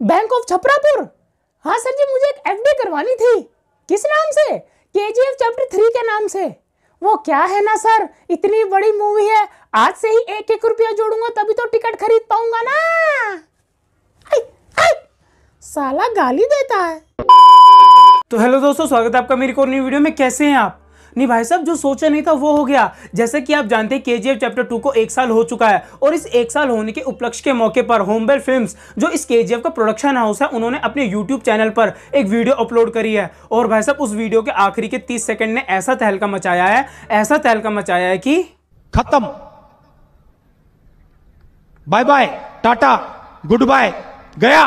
Bank of छपरापुर हाँ sir जी मुझे एक एफडी करवानी थी। किस नाम से? केजीएफ चैप्टर थ्री के नाम से। वो क्या है ना सर? इतनी बड़ी मूवी है। आज से ही एक एक रुपया जोड़ूँगा तभी तो टिकट खरीद पाऊँगा ना। आई, आई, साला गाली देता है। तो हेलो दोस्तों स्वागत है आपका मेरी को नई वीडियो में। कैसे हैं आप? नहीं भाई साहब, जो सोचा नहीं था वो हो गया। जैसे कि आप जानते हैं केजीएफ चैप्टर टू को एक साल हो चुका है और इस एक साल होने के उपलक्ष्य के मौके पर होमबेल फिल्म्स जो इस केजीएफ का प्रोडक्शन हाउस है, उन्होंने अपने यूट्यूब चैनल पर एक वीडियो अपलोड करी है। और भाई साहब, उस वीडियो के आखिरी के तीस सेकंड ने ऐसा तहलका मचाया है, ऐसा तहलका मचाया है कि खत्म। Bye bye tata good bye गया।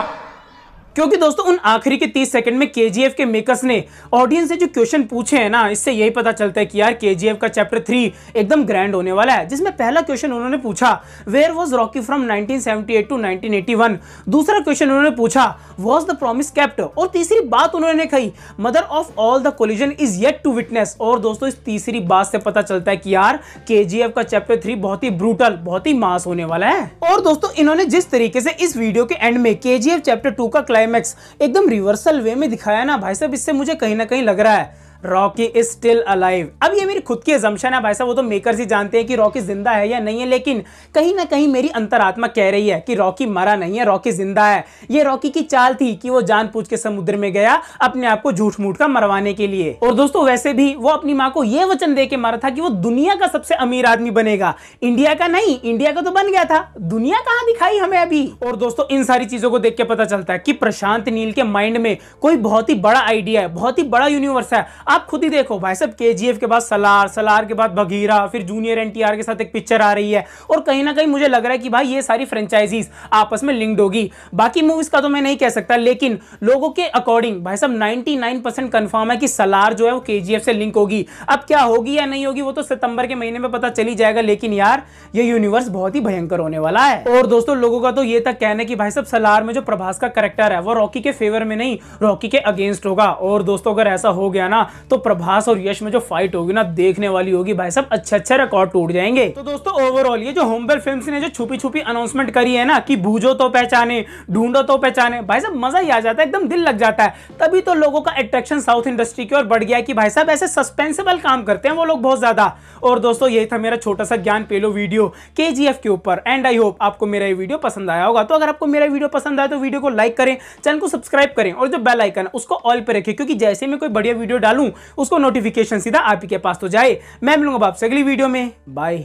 क्योंकि दोस्तों, उन आखिरी के 30 सेकंड में केजीएफ के मेकर्स ने ऑडियंस से जो क्वेश्चन पूछे हैं ना, इससे यही पता चलता है कि यार केजीएफ का चैप्टर थ्री एकदम ग्रैंड होने वाला है। जिसमें पहला क्वेश्चन उन्होंने पूछा where was Rocky from 1978 to 1981 दूसरा क्वेश्चन उन्होंने पूछा वॉज़ द प्रॉमिस कैप्ट और तीसरी बात उन्होंने कही। Mother of all the collision is yet to witness और दोस्तों, इस तीसरी बात से पता चलता है कि यार के का चैप्टर थ्री बहुत ही ब्रूटल बहुत ही मास होने वाला है। और दोस्तों, इन्होंने जिस तरीके से इस वीडियो के एंड में के चैप्टर टू का क्लाइमैक्स एकदम रिवर्सल वे में दिखाया ना, भाई साहब, इससे मुझे कहीं ना कहीं लग रहा है। रॉकी इज़ स्टिल अलाइव अब ये मेरी खुद की एजम्पन है, भाई साहब, वो तो मेकर्स ही जानते हैं कि रॉकी ज़िंदा है या नहीं है, लेकिन कहीं ना कहीं मेरी अंतरात्मा कह रही है कि रॉकी मरा नहीं है रॉकी ज़िंदा है। ये रॉकी की चाल थी कि वो जान पूछ के समुद्र में गया अपने आप को झूठ मूठ का मरवाने के लिए। और दोस्तों, वैसे भी वो अपनी माँ को यह वचन दे के मारा था कि वो दुनिया का सबसे अमीर आदमी बनेगा। इंडिया का नहीं, इंडिया का तो बन गया था। दुनिया कहाँ दिखाई हमें अभी? और दोस्तों, इन सारी चीज़ों को देख के पता चलता है कि प्रशांत नील के माइंड में कोई बहुत ही बड़ा आइडिया है, बहुत ही बड़ा यूनिवर्स है। आप खुद ही देखो भाई साहब के के बाद सलार सलार के बाद बघीरा फिर जूनियर एनटीआर के साथ एक पिक्चर आ रही है। और कहीं ना कहीं मुझे लग रहा है कि भाई ये सारी फ्रेंचाइजीज आपस में लिंक्ड होगी। बाकी मूवीज़ का तो मैं नहीं कह सकता, लेकिन लोगों के अकॉर्डिंग भाई साहब 99 कंफर्म है कि सलार जो है वो के से लिंक होगी। अब क्या होगी या नहीं होगी वो तो सितंबर के महीने में पता चली जाएगा, लेकिन यार ये यूनिवर्स बहुत ही भयंकर होने वाला है। और दोस्तों, लोगों का तो ये तक कहना है कि भाई साहब सलार में जो प्रभास का करेक्टर है, वो रॉकी के फेवर में नहीं रॉकी के अगेंस्ट होगा। और दोस्तों, अगर ऐसा हो गया ना तो प्रभास और यश में जो फाइट होगी ना, देखने वाली होगी। भाई सब अच्छे अच्छे रिकॉर्ड टूट जाएँगे। तो दोस्तों ओवरऑल ये जो होमबेल फिल्म्स ने जो छुपी छुपी अनाउंसमेंट करी है ना, कि भूजो तो पहचाने, ढूंढो तो पहचाने, भाई साहब, मज़ा ही आ जाता है, एकदम दिल लग जाता है। तभी तो लोगों का अट्रैक्शन साउथ इंडस्ट्री की ओर बढ़ गया कि भाई साहब, ऐसे सस्पेंसिबल काम करते हैं वो लोग बहुत ज़्यादा। और दोस्तों, यही था मेरा छोटा सा ज्ञान पेलो वीडियो के के ऊपर। एंड आई होप आपको मेरा ये वीडियो पसंद आया होगा। तो अगर आपको मेरा वीडियो पसंद आया तो वीडियो को लाइक करें, चैनल को सब्सक्राइब करें, और जो बेल आइकन है, उसको ऑल पर रखें, क्योंकि जैसे मैं कोई बढ़िया वीडियो डालूं उसको नोटिफिकेशन सीधा आप ही के पास तो जाए। मैं मिलूँगा आपसे अगली वीडियो में। बाय